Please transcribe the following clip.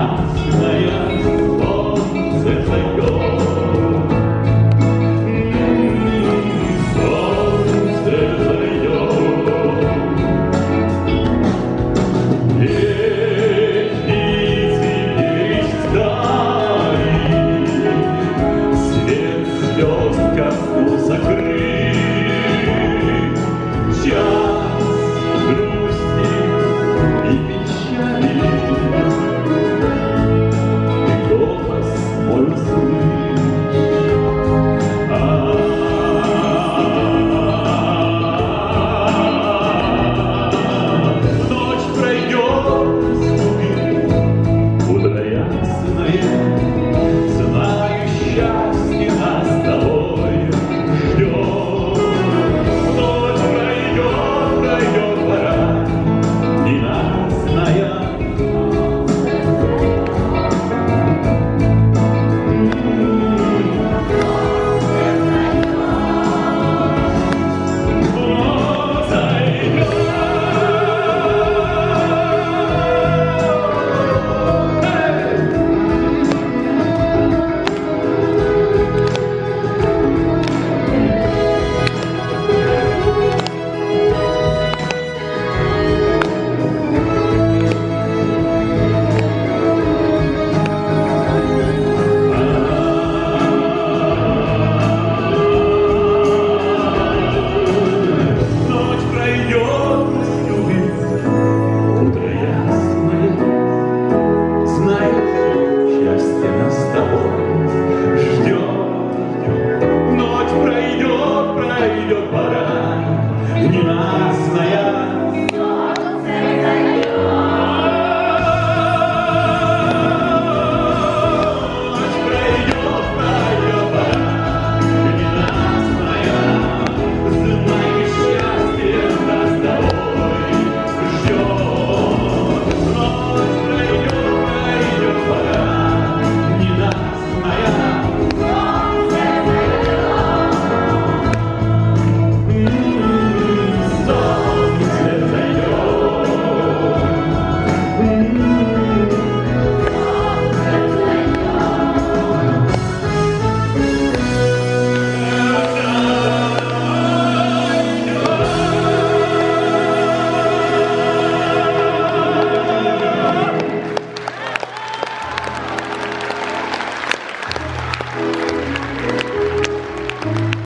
Yeah.